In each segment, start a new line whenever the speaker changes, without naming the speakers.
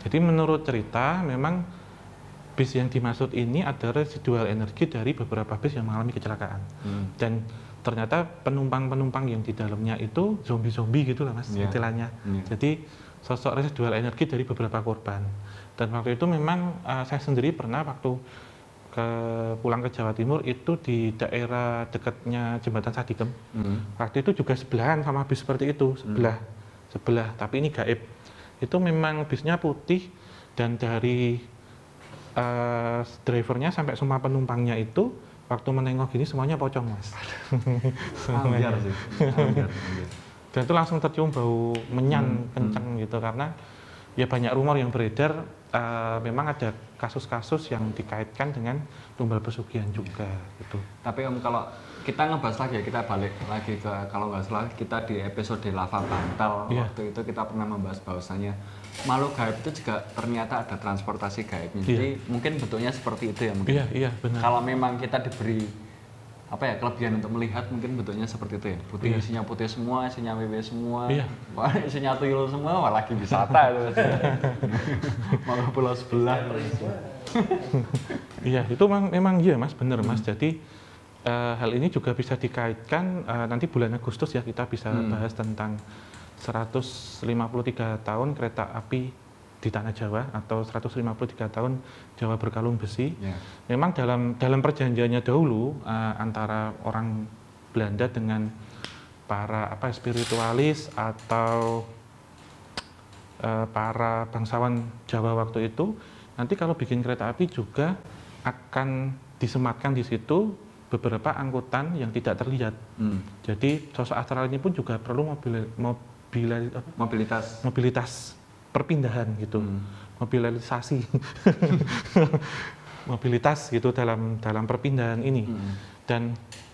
Jadi menurut cerita memang bis yang dimaksud ini adalah residual energi dari beberapa bis yang mengalami kecelakaan.
Hmm.
Dan ternyata penumpang-penumpang yang di dalamnya itu zombie-zombie gitu lah mas
Iya.
istilahnya.
Iya.
Jadi sosok residual energi dari beberapa korban. Dan waktu itu memang eh, saya sendiri pernah waktu ke pulang ke Jawa Timur itu di daerah dekatnya jembatan Sadigem.
Hmm.
Waktu itu juga sebelahan sama bis seperti itu, sebelah, sebelah. Tapi ini gaib. Itu memang bisnya putih dan dari eh, drivernya sampai semua penumpangnya itu waktu menengok gini semuanya pocong mas.
Ambiar sih. Ambiar, ambiar.
dan itu langsung tercium bau menyan
Hmm,
kenceng gitu karena ya banyak rumor yang beredar eh, memang ada kasus-kasus yang dikaitkan dengan tumbal pesugihan juga gitu.
Tapi om kalau kita ngebahas lagi ya, kita balik lagi ke kalau nggak salah kita di episode lava bantal
Iya.
waktu itu kita pernah membahas bahwasannya makhluk gaib itu juga ternyata ada transportasi gaibnya. Jadi mungkin bentuknya seperti itu ya mungkin.
Iya iya benar.
Kalau memang kita diberi apa ya kelebihan untuk melihat mungkin bentuknya seperti itu ya. Putih
Iya.
isinya putih semua, isinya wewe semua.
Iya.
Wah, isinya tuyul semua, wah lagi wisata itu. Mau ke pulau sebelah.
Iya itu memang, memang iya mas benar
Hmm.
mas. Jadi eh, hal ini juga bisa dikaitkan eh, nanti bulan Agustus ya kita bisa
Hmm.
bahas tentang 153 tahun kereta api di tanah Jawa atau 153 tahun Jawa berkalung besi.
Ya.
Memang dalam dalam perjanjiannya dahulu eh, antara orang Belanda dengan para apa spiritualis atau eh, para bangsawan Jawa waktu itu nanti kalau bikin kereta api juga akan disematkan di situ beberapa angkutan yang tidak terlihat.
Hmm.
Jadi sosok astral ini pun juga perlu mobil, mobil- apa,
Mobilitas.
mobilitas perpindahan gitu
Hmm.
mobilisasi mobilitas gitu dalam dalam perpindahan ini
Hmm.
dan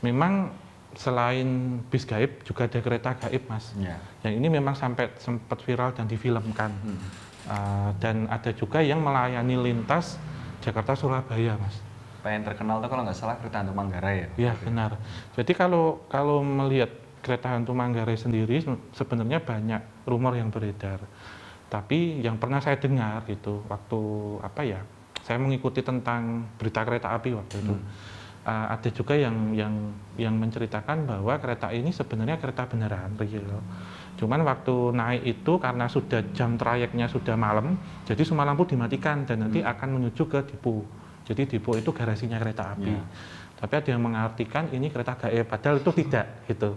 memang selain bis gaib juga ada kereta gaib mas
Ya.
yang ini memang sampai sempat viral dan difilmkan
Hmm.
Uh, dan ada juga yang melayani lintas Jakarta Surabaya mas
Pengen terkenal tuh kalau nggak salah kereta hantu Manggarai ya.
ya benar. Jadi kalau kalau melihat kereta hantu Manggarai sendiri se- sebenarnya banyak rumor yang beredar. Tapi yang pernah saya dengar gitu waktu apa ya saya mengikuti tentang berita kereta api waktu itu Uh, ada juga yang yang yang menceritakan bahwa kereta ini sebenarnya kereta beneran real. Cuman waktu naik itu karena sudah jam trayeknya sudah malam jadi semua lampu dimatikan dan nanti akan menuju ke depo jadi depo itu garasinya kereta api.
Ya.
tapi ada yang mengartikan ini kereta gaib padahal itu tidak gitu.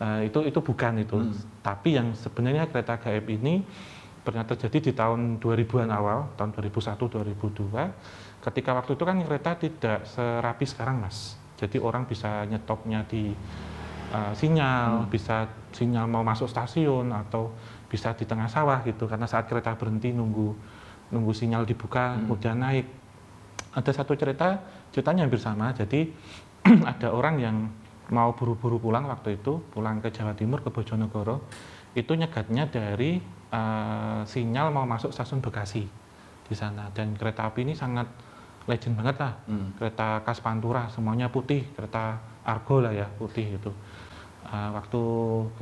Eh, itu itu bukan itu.
Hmm.
tapi yang sebenarnya kereta gaib ini pernah terjadi di tahun 2000-an awal tahun 2001 2002 ketika waktu itu kan kereta tidak serapi sekarang mas. Jadi orang bisa nyetopnya di eh, sinyal bisa sinyal mau masuk stasiun atau bisa di tengah sawah gitu. Karena saat kereta berhenti nunggu nunggu sinyal dibuka
Hmm.
kemudian naik ada satu cerita ceritanya hampir sama. Jadi ada orang yang mau buru-buru pulang waktu itu pulang ke Jawa Timur ke Bojonegoro. Itu nyegatnya dari eh, sinyal mau masuk stasiun Bekasi di sana. Dan kereta api ini sangat legend banget lah.
Hmm.
kereta khas Pantura semuanya putih. Kereta Argo lah ya putih itu Eh, waktu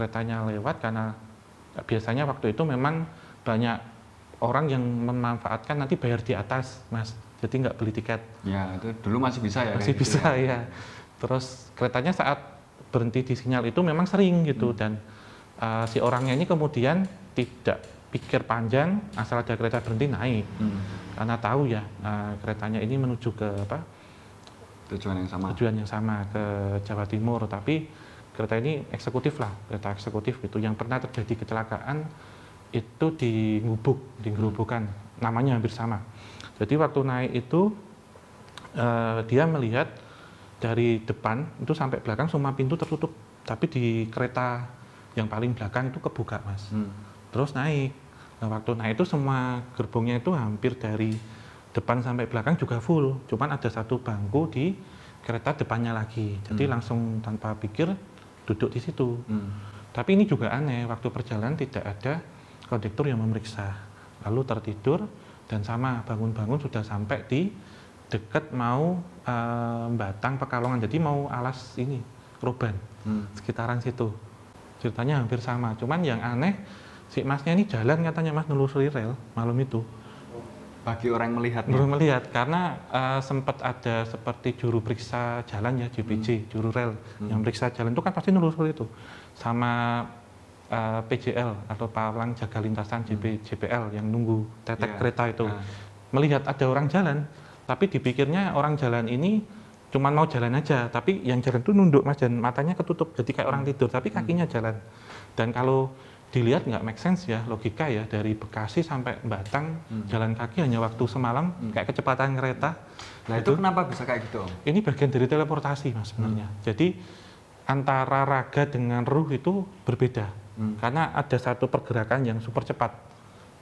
keretanya lewat karena biasanya waktu itu memang banyak orang yang memanfaatkan nanti bayar di atas mas jadi nggak beli tiket.
Ya, itu dulu masih bisa ya.
masih
gitu
bisa ya. Terus keretanya saat berhenti di sinyal itu memang sering gitu. Dan uh, si orangnya ini kemudian tidak pikir panjang asal ada kereta berhenti naik.
Hmm.
karena tahu ya uh, keretanya ini menuju ke apa?
Tujuan yang sama.
tujuan yang sama ke Jawa Timur. Tapi kereta ini eksekutif lah kereta eksekutif gitu. Yang pernah terjadi kecelakaan itu di Ngubuk di Gerobokan namanya hampir sama jadi waktu naik itu eh, dia melihat dari depan itu sampai belakang semua pintu tertutup. Tapi di kereta yang paling belakang itu kebuka mas.
Hmm.
terus naik. Nah, waktu naik itu semua gerbongnya itu hampir dari depan sampai belakang juga full. Cuman ada satu bangku di kereta depannya lagi. Jadi
Hmm.
langsung tanpa pikir duduk di situ.
Hmm.
tapi ini juga aneh waktu perjalanan tidak ada kondektur yang memeriksa. Lalu tertidur dan sama bangun-bangun sudah sampai di dekat mau eh, Batang Pekalongan. Jadi mau alas ini Roban
Hmm.
sekitaran situ. Ceritanya hampir sama cuman yang aneh si masnya ini jalan katanya mas nelusuri rel malam itu.
Bagi orang yang melihatnya.
Baru melihat karena eh, sempat ada seperti juru periksa jalan ya JPJ, juru rel yang periksa jalan itu kan pasti nelusur itu. Sama eh, PJL atau palang jaga lintasan JP, JPL yang nunggu tetek
Iya.
kereta itu.
Ah.
melihat ada orang jalan tapi dipikirnya orang jalan ini cuman mau jalan aja tapi yang jalan itu nunduk mas dan matanya ketutup jadi kayak orang tidur tapi kakinya jalan. Dan kalau dilihat nggak make sense ya logika ya dari Bekasi sampai Batang jalan kaki hanya waktu semalam kayak kecepatan kereta.
Nah itu kenapa bisa kayak gitu? om?
ini bagian dari teleportasi mas sebenarnya. Jadi antara raga dengan ruh itu berbeda
Hmm.
karena ada satu pergerakan yang super cepat.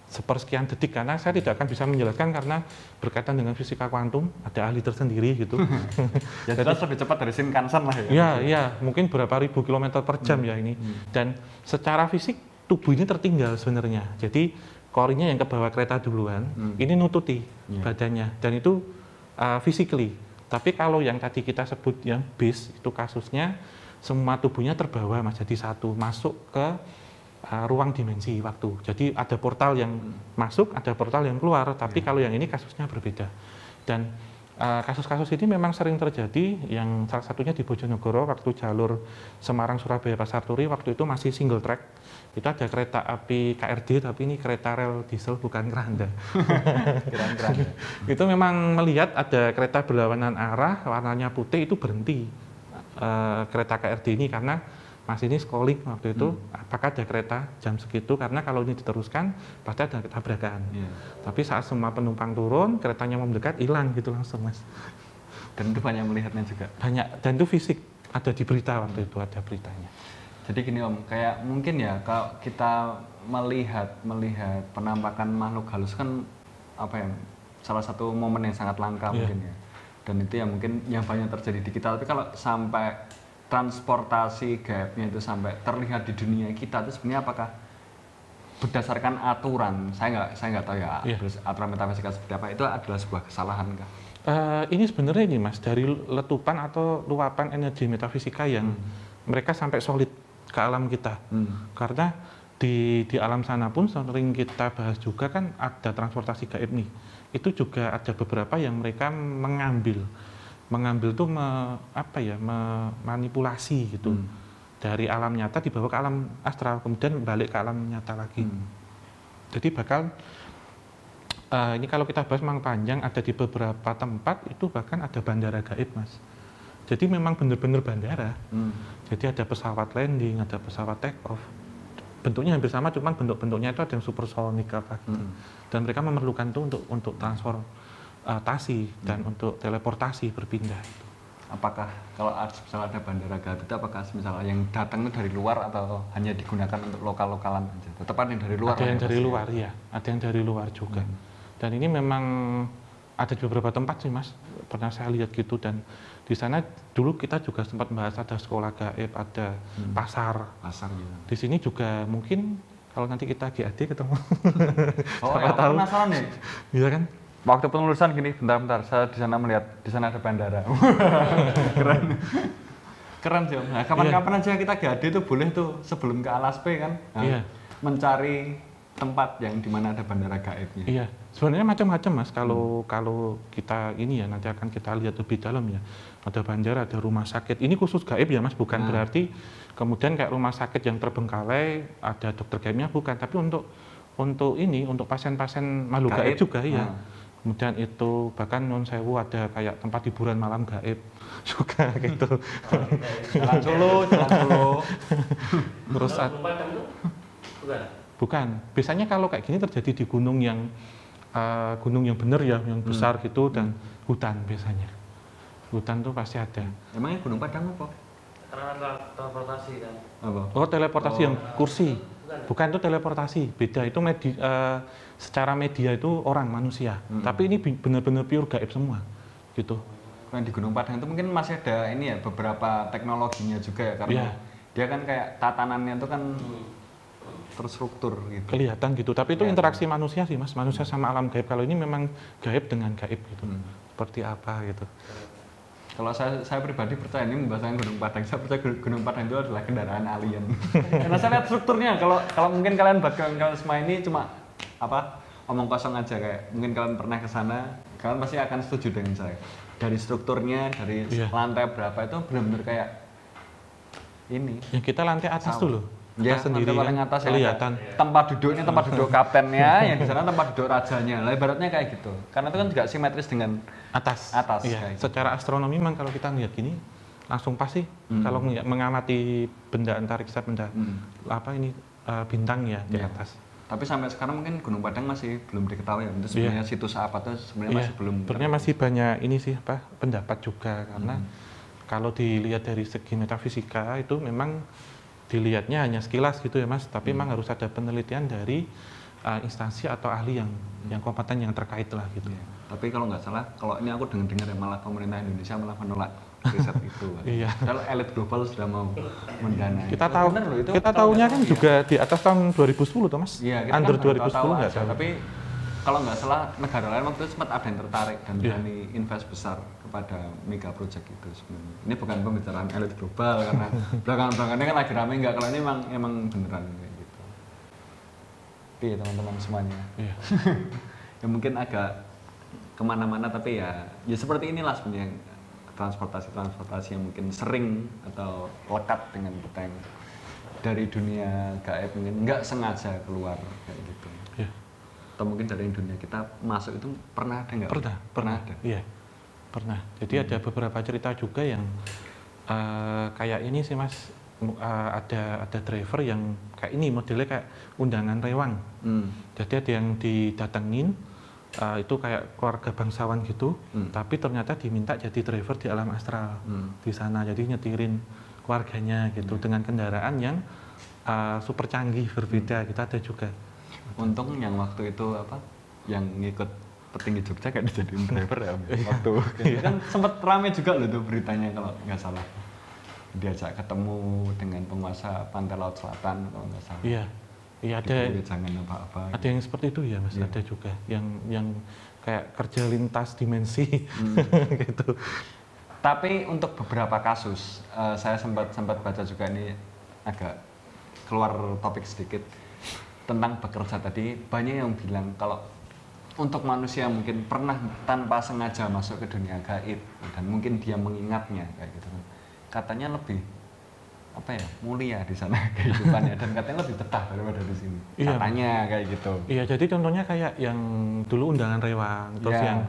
Sepersekian detik karena saya tidak akan bisa menjelaskan karena berkaitan dengan fisika kuantum ada ahli tersendiri gitu.
Ya jelas lebih cepat dari Shinkansen lah ya.
ya ya mungkin berapa ribu kilometer per jam ya ini. Dan secara fisik tubuh ini tertinggal sebenarnya. Jadi korinya yang ke bawah kereta duluan
Hmm.
ini nututi
Iya.
badannya. Dan itu uh, physically. Tapi kalau yang tadi kita sebut yang base itu kasusnya semua tubuhnya terbawa mas. Jadi satu masuk ke uh, ruang dimensi waktu. Jadi ada portal yang masuk ada portal yang keluar. Tapi kalau yang ini kasusnya berbeda. Dan uh, kasus-kasus ini memang sering terjadi. Yang salah satunya di Bojonegoro waktu jalur Semarang Surabaya Pasar Turi waktu itu masih single track. Itu ada kereta api KRD tapi ini kereta rel diesel bukan keranda. Itu memang melihat ada kereta berlawanan arah warnanya putih itu berhenti eh, kereta KRD ini karena Mas ini calling waktu itu apakah ada kereta jam segitu karena kalau ini diteruskan pasti ada tabrakan.
Iya.
Tapi saat semua penumpang turun keretanya mau mendekat hilang gitu langsung mas.
Dan itu banyak melihatnya juga.
Banyak dan itu fisik ada di berita waktu itu ada beritanya.
Jadi gini om, kayak mungkin ya kalau kita melihat melihat penampakan makhluk halus kan apa ya salah satu momen yang sangat langka
Iya.
mungkin ya. Dan itu ya mungkin yang banyak terjadi di kita. Tapi kalau sampai transportasi gaibnya itu sampai terlihat di dunia kita itu sebenarnya apakah berdasarkan aturan saya nggak saya nggak tahu ya
Iya.
aturan metafisika seperti apa itu adalah sebuah kesalahan kah?
Eh, ini sebenarnya ini mas dari letupan atau luapan energi metafisika yang mereka sampai solid ke alam kita.
Hmm.
Karena di di alam sana pun sering kita bahas juga kan ada transportasi gaib nih. Itu juga ada beberapa yang mereka mengambil mengambil tuh me- apa ya memanipulasi gitu.
Hmm.
Dari alam nyata dibawa ke alam astral kemudian balik ke alam nyata lagi.
Hmm.
Jadi bakal eh, ini kalau kita bahas memang panjang ada di beberapa tempat itu bahkan ada bandara gaib mas. Jadi memang benar-benar bandara.
Hmm.
Jadi ada pesawat landing, ada pesawat take off. Bentuknya hampir sama, cuman bentuk-bentuknya itu ada yang supersonik apa gitu.
Hmm.
Dan mereka memerlukan itu untuk untuk transportasi dan untuk teleportasi berpindah.
Apakah kalau misalnya ada bandara itu apakah misalnya yang datang itu dari luar atau hanya digunakan untuk lokal-lokalan aja? Tetap ada yang dari luar.
ada yang
ya
dari luar, iya. Ada yang dari luar juga. Dan ini memang ada di beberapa tempat sih mas. Pernah saya lihat gitu dan di sana dulu kita juga sempat bahas ada sekolah gaib, ada
Hmm.
pasar.
Pasar gitu.
Di sini juga mungkin kalau nanti kita GAD ketemu,
Oh,
Siapa
ya,
tahu.
penasaran nih.
bisa kan?
Waktu penulisan gini, bentar-bentar, saya di sana melihat di sana ada bandara. Keren. Keren sih. Om. Nah, kapan-kapan aja kita GAD itu boleh tuh sebelum ke Alaspe kan. Nah,
Iya.
Mencari tempat yang di mana ada bandara gaibnya.
Iya, sebenarnya macam-macam mas. Kalau
Hmm.
kalau kita ini ya nanti akan kita lihat lebih dalam ya. Ada bandara, ada rumah sakit. Ini khusus gaib ya mas, bukan
Nah.
berarti kemudian kayak rumah sakit yang terbengkalai ada dokter gaibnya bukan. Tapi untuk untuk ini untuk pasien-pasien makhluk gaib,
Gaib.
juga iya.
Nah.
Kemudian itu bahkan non sewu ada kayak tempat hiburan malam gaib juga gitu.
Jalan Solo, Jalan Solo.
Terus ad-
Kalau Padang itu bukan.
Biasanya kalau kayak gini terjadi di gunung yang eh, gunung yang benar ya, yang besar gitu dan hutan biasanya. Hutan tuh pasti ada.
Emangnya Gunung Padang apa?
Transportasi kan.
Apa?
Oh, teleportasi
Oh.
yang kursi.
Bukan.
Bukan itu teleportasi, beda itu medi, eh, secara media itu orang manusia.
Hmm.
Tapi ini benar-benar pure gaib semua. Gitu.
Kalau di Gunung Padang itu mungkin masih ada ini ya beberapa teknologinya juga ya karena
Iya.
dia kan kayak tatanannya itu kan terstruktur gitu.
Kelihatan gitu. Tapi itu
Kelihatan.
interaksi manusia sih, Mas. Manusia sama alam gaib. Kalau ini memang gaib dengan gaib gitu.
Hmm.
Seperti apa gitu.
Kalau saya, saya pribadi percaya ini membahasakan Gunung Padang. Saya percaya Gun- Gunung Padang itu adalah kendaraan alien. Karena saya lihat strukturnya. Kalau kalau mungkin kalian bagian kalian semua ini cuma apa omong kosong aja kayak mungkin kalian pernah ke sana kalian pasti akan setuju dengan saya dari strukturnya dari
Iya.
lantai berapa itu benar-benar kayak ini
yang kita lantai atas loh
Ya,
Atas sendiri
paling
kan?
atas ya,
kelihatan.
Tempat duduknya tempat duduk kaptennya yang di sana tempat duduk rajanya. Lah ibaratnya kayak gitu. Karena itu kan juga simetris dengan
atas.
Atas,
iya.
kayak gitu.
secara astronomi memang kalau kita ngeliat gini langsung pasti
Hmm.
kalau mengamati benda antariksa benda.
Hmm,
apa ini eh, bintang ya di
Iya.
atas.
Tapi sampai sekarang mungkin Gunung Padang masih belum diketahui ya. Itu sebenarnya situs apa tuh sebenarnya
Iya,
masih belum
sebenarnya masih banyak ini sih apa pendapat juga. Karena
Hmm.
kalau dilihat dari segi metafisika itu memang dilihatnya hanya sekilas gitu ya mas tapi
Hmm.
memang harus ada penelitian dari uh, instansi atau ahli yang yang kompeten yang terkait lah gitu
Iya. Tapi kalau nggak salah, kalau ini aku dengar-dengar ya malah pemerintah Indonesia malah menolak riset itu.
Iya.
Kalau elit global sudah mau mendanai.
kita tahu
bener loh, itu
kita tahunya kan juga di atas tahun 2010 tuh mas
Iya, kita
under
kan baru
2010
tahu
nggak tahu
Tapi kalau nggak salah negara lain waktu itu sempat ada yang tertarik dan
Iya.
berani invest besar kepada mega project itu sebenarnya. Ini bukan pembicaraan elit global karena belakangan-belakangan kan lagi rame nggak kalau ini emang emang beneran kayak gitu. Tapi teman-teman semuanya.
iya
ya mungkin agak ke mana-mana tapi ya ya seperti inilah sebenarnya transportasi-transportasi yang mungkin sering atau lekat dengan kita yang dari dunia gaib mungkin nggak sengaja keluar kayak gitu
iya
atau mungkin dari dunia kita masuk itu pernah ada nggak
pernah
pernah ada
Iya, pernah. Jadi ada beberapa cerita juga yang eh, kayak ini sih mas, eh, ada ada driver yang kayak ini modelnya kayak undangan rewang.
hmm.
Jadi ada yang didatengin eh, itu kayak keluarga bangsawan gitu,
Hmm.
tapi ternyata diminta jadi driver di alam astral
Hmm.
di sana. Jadi nyetirin keluarganya gitu dengan kendaraan yang eh, super canggih berbeda. Kita ada juga.
Untung yang waktu itu apa yang ngikut petinggi Jogja kayak dijadiin driver ya waktu kan sempat rame juga loh tuh beritanya kalau nggak salah diajak ketemu dengan penguasa pantai laut selatan kalau nggak salah
Iya, iya ada.
Diberi jangan apa-apa
Ada yang seperti itu ya mas,
Iya.
ada juga yang yang kayak kerja lintas dimensi
Hmm.
gitu.
Tapi untuk beberapa kasus, eh, saya sempat sempat baca juga ini agak keluar topik sedikit tentang bekerja tadi. Banyak yang bilang kalau untuk manusia mungkin pernah tanpa sengaja masuk ke dunia gaib dan mungkin dia mengingatnya kayak gitu. Katanya lebih apa ya mulia di sana kehidupannya dan katanya lebih betah daripada di sini.
Iya.
Katanya kayak gitu.
Iya, jadi contohnya kayak yang dulu undangan rewang, terus
Iya.
yang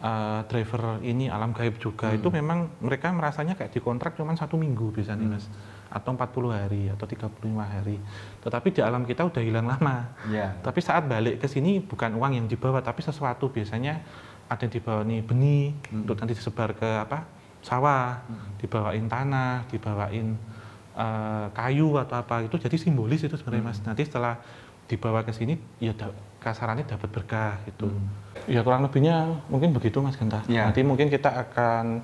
uh, driver ini alam gaib juga
Hmm.
itu memang mereka merasanya kayak dikontrak cuma satu minggu bisa nih
Hmm.
mas, atau 40 hari atau 35 hari. Tetapi di alam kita udah hilang lama.
Iya.
Tapi saat balik ke sini bukan uang yang dibawa tapi sesuatu biasanya ada yang dibawa nih benih
Hmm.
untuk nanti disebar ke apa sawah,
Hmm.
dibawain tanah, dibawain eh, kayu atau apa itu jadi simbolis itu sebenarnya
Hmm.
mas. Nanti setelah dibawa ke sini ya da- kasarannya dapat berkah gitu.
Hmm.
Ya kurang lebihnya mungkin begitu mas Genta.
Ya.
Nanti mungkin kita akan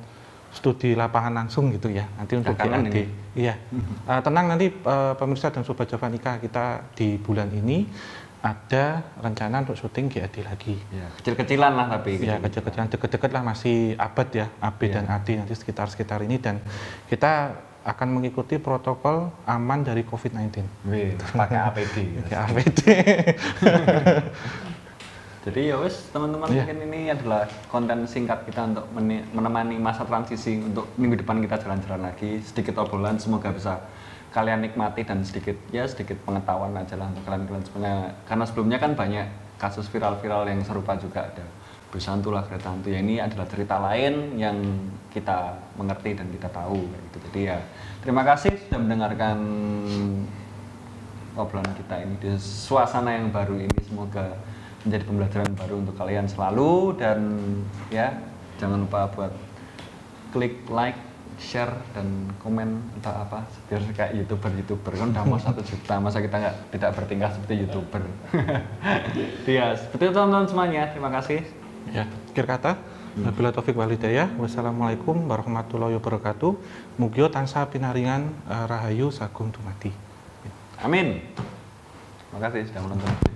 studi lapangan langsung gitu ya nanti untuk GAD.
ini.
Iya. Eh, tenang nanti eh, pemirsa dan sobat Javanika kita di bulan ini ada rencana untuk syuting GAD lagi.
Ya, kecil-kecilan lah tapi.
Ya kecil-kecilan deket-deket lah masih abad ya AB
Iya.
dan AD nanti sekitar-sekitar ini dan kita akan mengikuti protokol aman dari COVID-19.
Wih, pakai APD.
Pakai APD.
Jadi ya wes teman-teman
Iya.
mungkin ini adalah konten singkat kita untuk menemani masa transisi untuk minggu depan kita jalan-jalan lagi. Sedikit obrolan semoga bisa kalian nikmati dan sedikit ya sedikit pengetahuan aja lah untuk kalian-kalian sebenarnya karena sebelumnya kan banyak kasus viral-viral yang serupa juga ada. Bersantu lah kereta hantu. Ya ini adalah cerita lain yang kita mengerti dan kita tahu kayak gitu. Jadi ya terima kasih sudah mendengarkan obrolan kita ini. Di suasana yang baru ini semoga menjadi pembelajaran baru untuk kalian selalu. Dan ya jangan lupa buat klik like share dan komen entah apa. Biar kayak youtuber youtuber. Kan udah mau satu juta masa kita nggak tidak bertingkah seperti youtuber? Ya seperti itu teman-teman semuanya. Terima kasih.
Ya, akhir kata. Nabila Taufik Walidayah. Wassalamualaikum warahmatullahi wabarakatuh. Mugio tansah pinaringan eh, rahayu sagung tumati.
amin. Terima kasih sudah menonton